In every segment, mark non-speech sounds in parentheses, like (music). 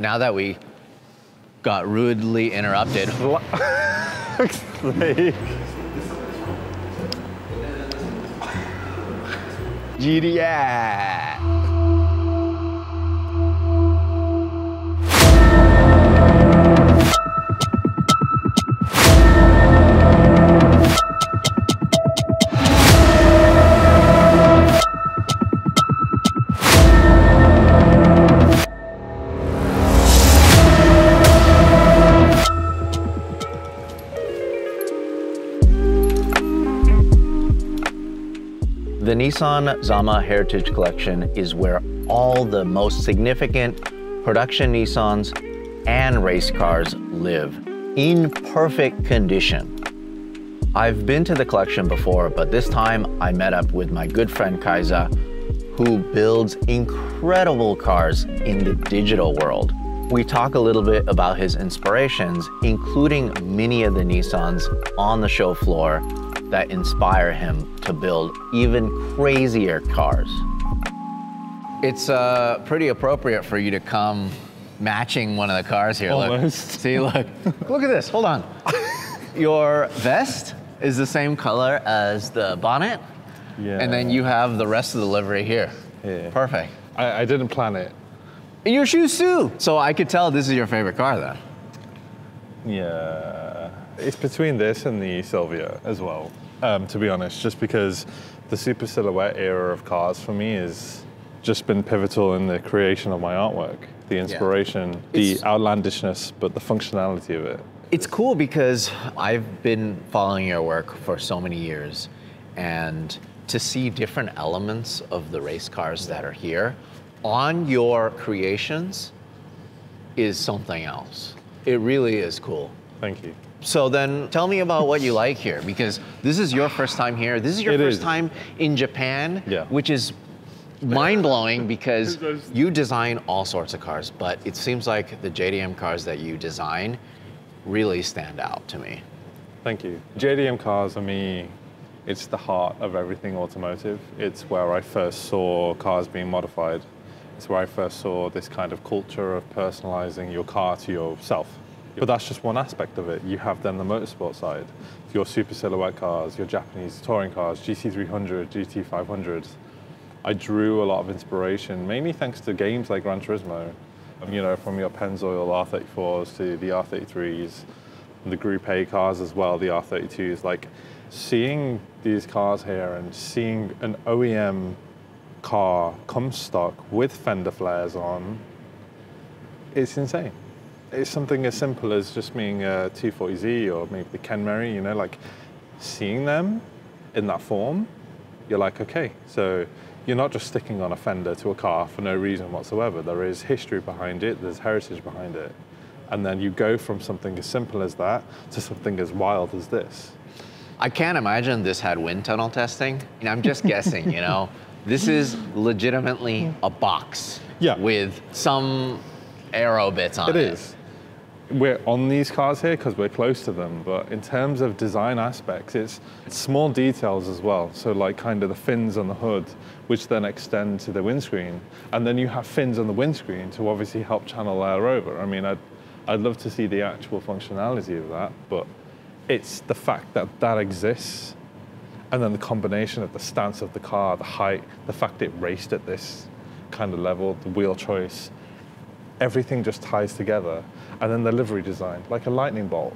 Now that we got rudely interrupted, (laughs) like. The Nissan Zama Heritage Collection is where all the most significant production Nissans and race cars live in perfect condition. I've been to the collection before, but this time I met up with my good friend Kyza, who builds incredible cars in the digital world. We talk a little bit about his inspirations, including many of the Nissans on the show floor that inspire him to build even crazier cars. It's uh, pretty appropriate for you to come matching one of the cars here. Almost. Look. (laughs) See, look. look at this. Hold on. (laughs) Your vest is the same color as the bonnet. Yeah. And then you have the rest of the livery here. Yeah. Perfect. I, I didn't plan it. And your shoes too. So I could tell this is your favorite car then. Yeah. It's between this and the Silvia as well, um, to be honest, just because the super silhouette era of cars for me has just been pivotal in the creation of my artwork. The inspiration, the It's- outlandishness, but the functionality of it. It's cool because I've been following your work for so many years, and to see different elements of the race cars that are here on your creations is something else. It really is cool. Thank you. So then tell me about what you like here because this is your first time here. This is your It first is. time in Japan, Yeah. which is mind blowing because (laughs) you design all sorts of cars, but it seems like the JDM cars that you design really stand out to me. Thank you. JDM cars for me, it's the heart of everything automotive. It's where I first saw cars being modified. It's where I first saw this kind of culture of personalizing your car to yourself. But that's just one aspect of it. You have then the motorsport side, your super silhouette cars, your Japanese touring cars, GT300, GT500s. I drew a lot of inspiration, mainly thanks to games like Gran Turismo. Um, You know, from your Pennzoil R34s to the R33s, the Group A cars as well, the R32s. Like seeing these cars here and seeing an OEM car come stock with fender flares on, it's insane. It's something as simple as just being a 240Z or maybe the Kenmeri, you know, like seeing them in that form, you're like, okay, so you're not just sticking on a fender to a car for no reason whatsoever. There is history behind it, there's heritage behind it. And then you go from something as simple as that to something as wild as this. I can't imagine this had wind tunnel testing. And I'm just guessing, you know. (laughs) This is legitimately a box Yeah. with some aero bits on It it. is. We're on these cars here because we're close to them, but in terms of design aspects, it's small details as well. So, like, kind of the fins on the hood, which then extend to the windscreen. And then you have fins on the windscreen to obviously help channel air over. I mean, I'd, I'd love to see the actual functionality of that, but it's the fact that that exists and then the combination of the stance of the car, the height, the fact it raced at this kind of level, the wheel choice, everything just ties together. And then the livery design, like a lightning bolt.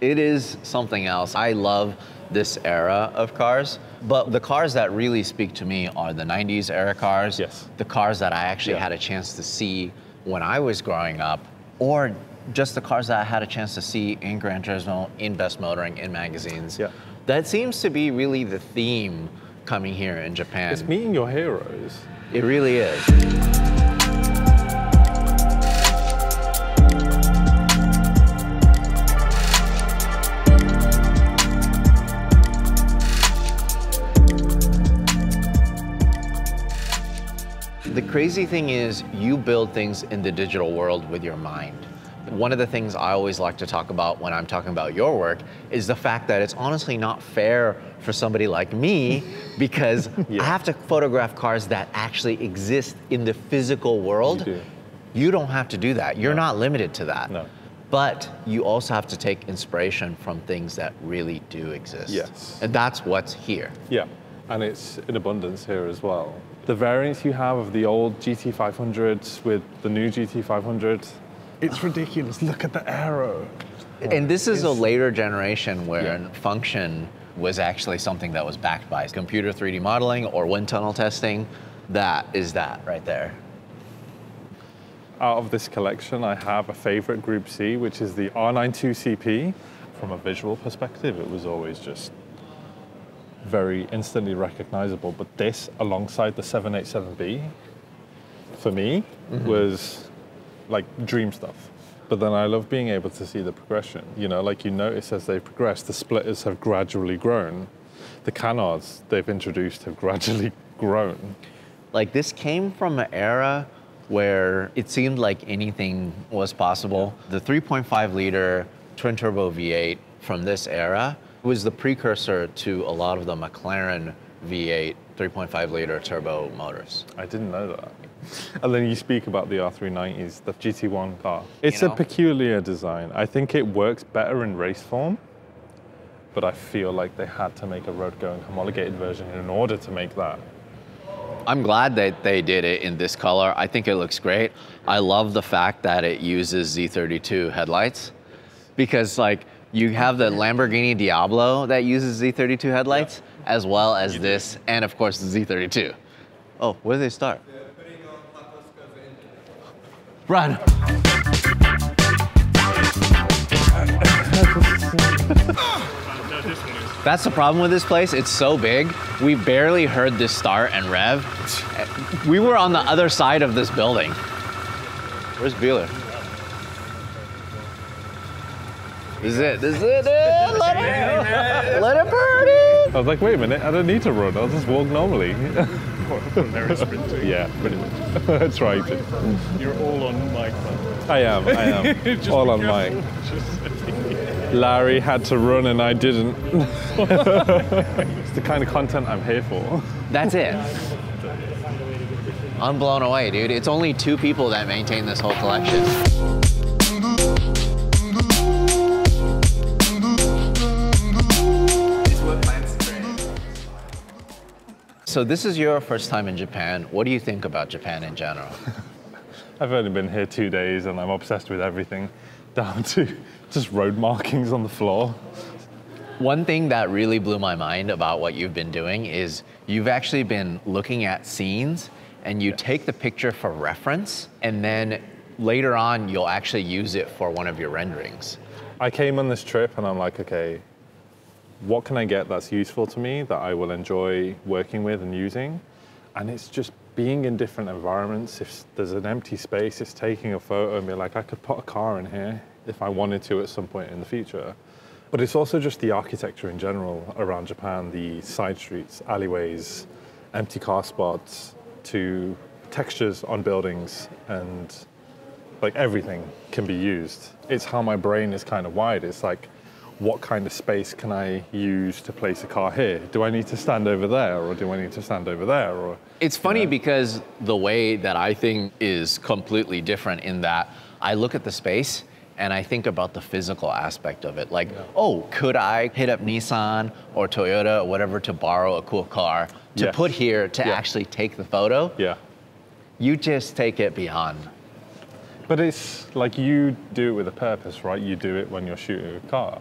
It is something else. I love this era of cars, but the cars that really speak to me are the 90s era cars. Yes. The cars that I actually Yeah. had a chance to see when I was growing up, or just the cars that I had a chance to see in Gran Turismo, in Best Motoring, in magazines. Yeah. That seems to be really the theme coming here in Japan. It's meeting your heroes. It really is. The crazy thing is, you build things in the digital world with your mind. One of the things I always like to talk about when I'm talking about your work is the fact that it's honestly not fair for somebody like me (laughs) because Yeah. I have to photograph cars that actually exist in the physical world. You, do. You don't have to do that. You're not limited to that. No. But you also have to take inspiration from things that really do exist. Yes. And that's what's here. Yeah, and it's in abundance here as well. The variants you have of the old GT500s with the new GT500, it's ridiculous. Look at the aero. And this is a later generation where Yeah. function was actually something that was backed by computer 3D modeling or wind tunnel testing. That is that right there. Out of this collection, I have a favorite Group C, which is the R92CP. From a visual perspective, it was always just very instantly recognizable. But this, alongside the 787B, for me, mm-hmm. was like dream stuff. But then I love being able to see the progression. You know, like you notice as they progress, the splitters have gradually grown. The canards they've introduced have gradually (laughs) grown. Like this came from an era where it seemed like anything was possible. The 3.5 liter twin turbo V8 from this era was the precursor to a lot of the McLaren V8 3.5 liter turbo motors. I didn't know that. And then you speak about the R390s, the GT1 car. It's know? a peculiar design. I think it works better in race form, but I feel like they had to make a road going homologated version in order to make that. I'm glad that they did it in this color. I think it looks great. I love the fact that it uses Z32 headlights because like you have the Lamborghini Diablo that uses Z32 headlights as well as this and of course the Z32. Oh, where do they start? Run. That's the problem with this place. It's so big. We barely heard this start and rev. We were on the other side of this building. Where's Bueller? This is it. This is it. dude. Let it, let it burn. I was like, wait a minute, I don't need to run, I'll just walk normally. There sprinting. yeah, pretty much. (laughs) Try to. You're all on mic. man. I am, I am. (laughs) All on careful. mic. (laughs) Just- Larry had to run and I didn't. it's the kind of content I'm here for. That's it. I'm blown away, dude. It's only two people that maintain this whole collection. So this is your first time in Japan. What do you think about Japan in general? (laughs) I've only been here two days and I'm obsessed with everything, (laughs) down to just road markings on the floor. One thing that really blew my mind about what you've been doing is you've actually been looking at scenes and you take the picture for reference and then later on you'll actually use it for one of your renderings. I came on this trip and I'm like, okay, what can I get that's useful to me that I will enjoy working with and using? And it's just being in different environments. If there's an empty space, it's taking a photo and be like, I could put a car in here if I wanted to at some point in the future. But it's also just the architecture in general around Japan, the side streets, alleyways, empty car spots, to textures on buildings and like everything can be used. It's how my brain is kind of wired. It's like, what kind of space can I use to place a car here? Do I need to stand over there or do I need to stand over there? Or It's funny because the way that I think is completely different in that I look at the space and I think about the physical aspect of it. Like, oh, could I hit up Nissan or Toyota or whatever to borrow a cool car to Yes. put here to Yeah. actually take the photo? yeah. You just take it beyond. But it's like you do it with a purpose, right? You do it when you're shooting a car.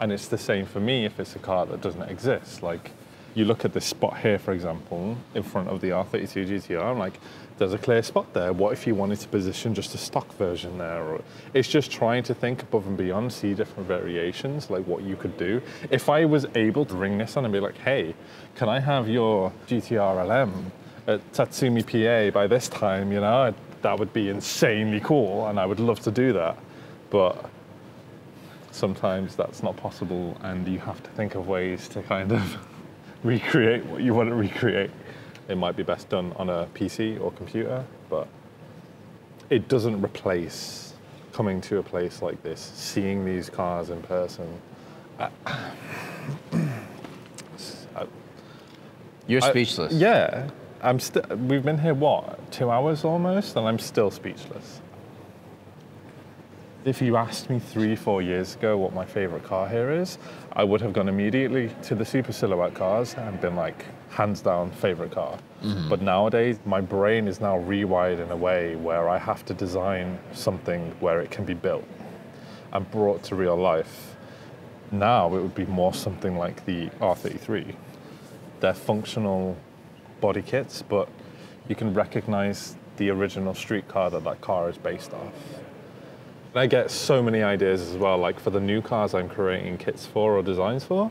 And it's the same for me if it's a car that doesn't exist. Like you look at this spot here, for example, in front of the R32 GTR, I'm like, there's a clear spot there. What if you wanted to position just a stock version there? Or it's just trying to think above and beyond, see different variations, like what you could do. If I was able to ring this on and be like, hey, can I have your GTR LM at Tatsumi PA by this time, you know, that would be insanely cool and I would love to do that. But sometimes that's not possible and you have to think of ways to kind of (laughs) recreate what you want to recreate. It might be best done on a PC or computer, but it doesn't replace coming to a place like this, seeing these cars in person. Uh, (clears throat) You're I- speechless. yeah, I'm still. We've been here what two hours almost, and I'm still speechless. If you asked me three, four years ago what my favorite car here is, I would have gone immediately to the super silhouette cars and been like, hands down, favorite car. Mm-hmm. But nowadays, my brain is now rewired in a way where I have to design something where it can be built and brought to real life. Now it would be more something like the R33. They're functional body kits, but you can recognize the original street car that that car is based off. And I get so many ideas as well. Like for the new cars I'm creating kits for or designs for,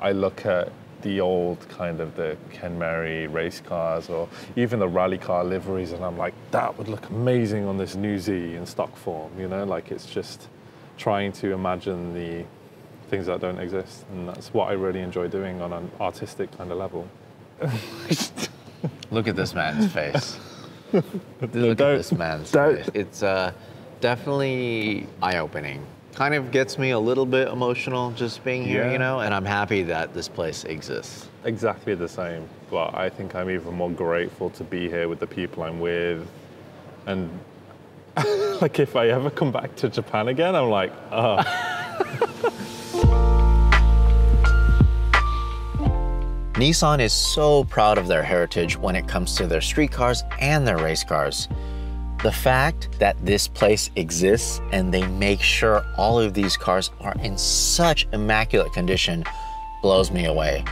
I look at the old kind of the Ken Mary race cars or even the rally car liveries, and I'm like, that would look amazing on this new Z in stock form. You know, like it's just trying to imagine the things that don't exist, and that's what I really enjoy doing on an artistic kind of level. (laughs) Look at this man's face. (laughs) Look at this man's face. It's uh, definitely eye-opening. Kind of gets me a little bit emotional just being here, Yeah. you know, and I'm happy that this place exists. exactly the same, but I think I'm even more grateful to be here with the people I'm with. And (laughs) like if I ever come back to Japan again, I'm like, oh, (laughs) Nissan is so proud of their heritage when it comes to their street cars and their race cars. The fact that this place exists and they make sure all of these cars are in such immaculate condition blows me away.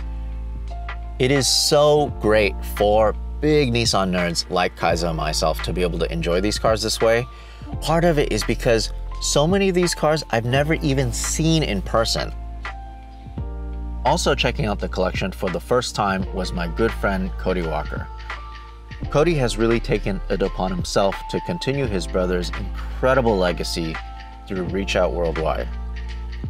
It is so great for big Nissan nerds like Kyza and myself to be able to enjoy these cars this way. Part of it is because so many of these cars I've never even seen in person. Also checking out the collection for the first time was my good friend Cody Walker. Cody has really taken it upon himself to continue his brother's incredible legacy through Reach Out Worldwide,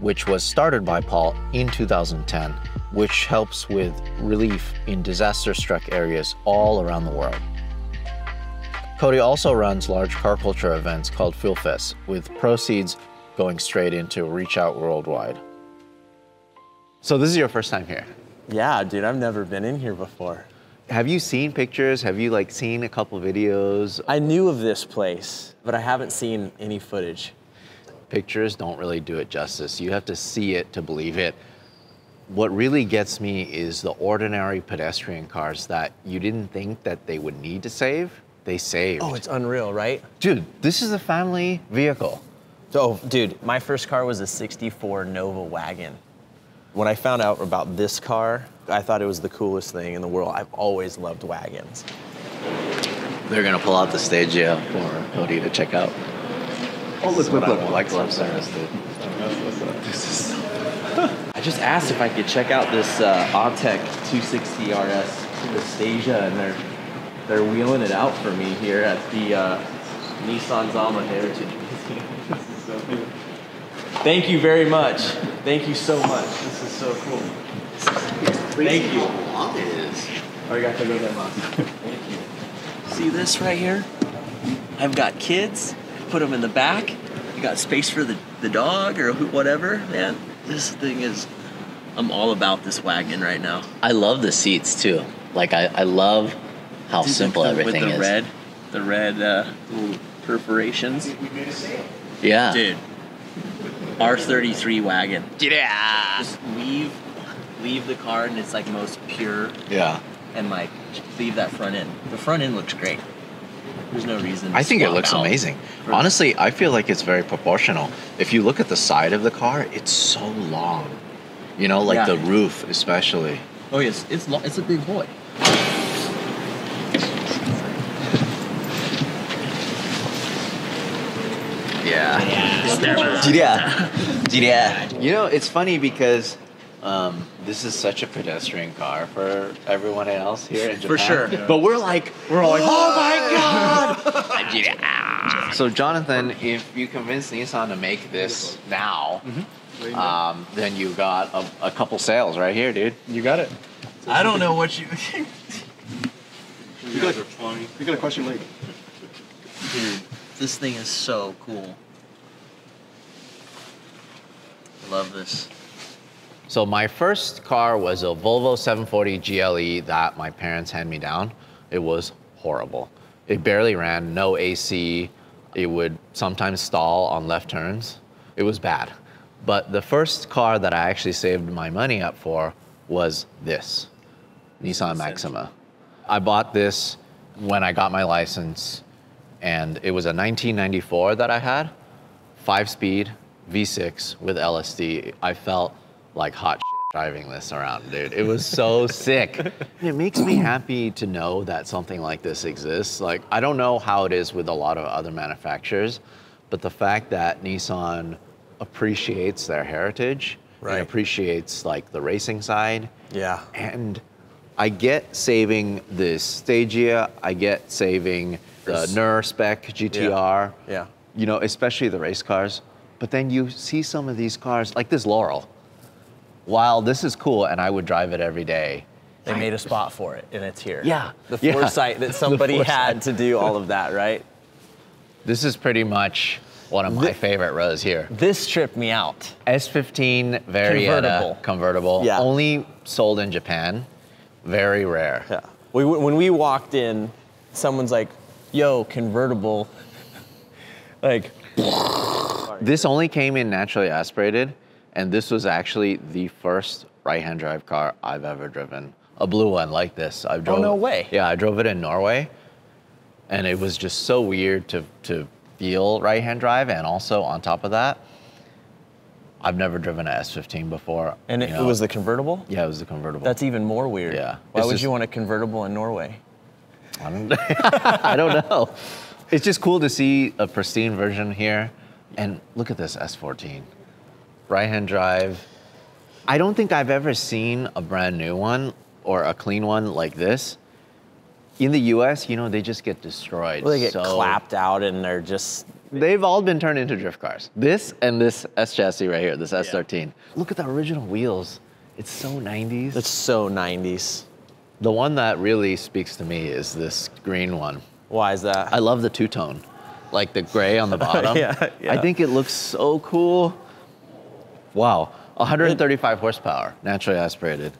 which was started by Paul in 2010, which helps with relief in disaster struck areas all around the world. Cody also runs large car culture events called Fuel Fest, with proceeds going straight into Reach Out Worldwide. So this is your first time here. Yeah, dude, I've never been in here before. Have you seen pictures? Have you like seen a couple videos? I knew of this place, but I haven't seen any footage. Pictures don't really do it justice. You have to see it to believe it. What really gets me is the ordinary pedestrian cars that you didn't think that they would need to save. They saved. Oh, it's unreal, right? Dude, this is a family vehicle. Oh, dude, my first car was a 64 Nova wagon. When I found out about this car, I thought it was the coolest thing in the world. I've always loved wagons. They're gonna pull out the stage yeah, for Cody to check out. Oh look, look, look! Like love service, dude. I just asked if I could check out this uh, Autech 260 RS Anastasia, and they're they're wheeling it out for me here at the uh, Nissan Zama Heritage Museum. (laughs) Thank you very much. Thank you so much. This is so cool. Thank you. How long it is. Arigato gozaimasu. Thank you. See this right here? I've got kids. Put them in the back. You got space for the, the dog or whatever. Man, this thing is. I'm all about this wagon right now. I love the seats too. Like I, I love how Dude, simple with the, everything with the is. red, the red uh, little perforations. Yeah. Dude, R33 wagon. Yeah. Just leave, leave the car and it's like most pure Yeah. and like leave that front end. The front end looks great. There's no reason. to I think it looks amazing. Honestly, I feel like it's very proportional. If you look at the side of the car, it's so long. You know, like Yeah. the roof especially. Oh yes, it's lo- it's a big boy. Yeah. Yeah. Yeah. You know, it's funny because um, this is such a pedestrian car for everyone else here in Japan. For sure. But we're like, we're all like, oh my god! (laughs) Yeah. so, Jonathan, if you convince Nissan to make this now, um, then you got a, a couple sales right here, dude. You got it. I don't know what you. You guys are funny. You're gonna question later. Dude, this thing is so cool. Love this. So my first car was a Volvo 740 GLE that my parents handed me down. It was horrible. It barely ran, no AC. It would sometimes stall on left turns. It was bad. But the first car that I actually saved my money up for was this Nissan Maxima. I bought this when I got my license, and it was a 1994 that I had, five speed V6 with LSD. I felt like hot shit driving this around, dude. It was so (laughs) sick. It makes me happy to know that something like this exists. Like, I don't know how it is with a lot of other manufacturers, but the fact that Nissan appreciates their heritage Right. and appreciates like the racing side. Yeah. And I get saving the Stagea, I get saving the There's- NUR spec GTR. Yeah. You know, especially the race cars. But then you see some of these cars, like this Laurel. While this is cool and I would drive it every day, They made a spot for it, and it's here. Yeah, The yeah. foresight that (laughs) somebody had to do all of that, right? this is pretty much one of my favorite rows here. This tripped me out. S15 Varietta Convertible. convertible, Yeah. only sold in Japan, very rare. Yeah. We, when we walked in, someone's like, yo, convertible. (laughs) like, (laughs) This only came in naturally aspirated, and this was actually the first right-hand drive car I've ever driven. A blue one like this. I drove. Oh, no way. Yeah, I drove it in Norway, and it was just so weird to to feel right-hand drive, and also on top of that, I've never driven a S15 before. and it know. was the convertible? yeah, it was the convertible. That's even more weird. Yeah. Why It's would just- you want a convertible in Norway? I don't, (laughs) I don't know. (laughs) It's just cool to see a pristine version here. And look at this S14. Right hand drive. I don't think I've ever seen a brand new one or a clean one like this. In the US, you know, they just get destroyed. Well, they get so- clapped out and they're just. They've all been turned into drift cars. This and this S chassis right here, this S13. Look at the original wheels. It's so 90s. It's so 90s. the one that really speaks to me is this green one. Why is that? I love the two tone, like the gray on the (laughs) bottom. Yeah, yeah. I think it looks so cool. Wow, 135 horsepower, naturally aspirated,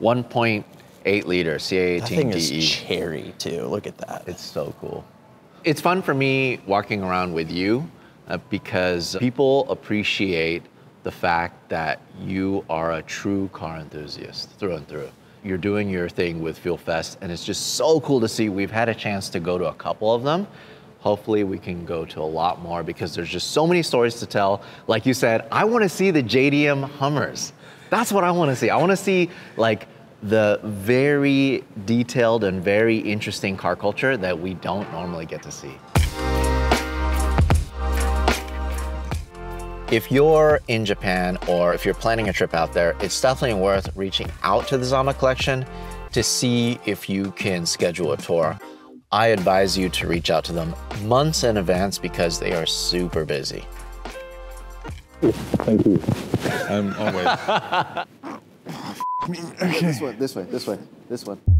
1.8 liter CA18 thing DE. is cherry, too. Look at that. It's so cool. It's fun for me walking around with you uh, because people appreciate the fact that you are a true car enthusiast through and through. You're doing your thing with Fuel Fest, and it's just so cool to see. We've had a chance to go to a couple of them. Hopefully, we can go to a lot more because there's just so many stories to tell. Like you said, I want to see the JDM Hummers. That's what I want to see. I want to see like the very detailed and very interesting car culture that we don't normally get to see. If you're in Japan or if you're planning a trip out there, it's definitely worth reaching out to the Zama collection to see if you can schedule a tour. I advise you to reach out to them months in advance because they are super busy. Thank you. I'm always. (laughs) This way, this way, this way, this way.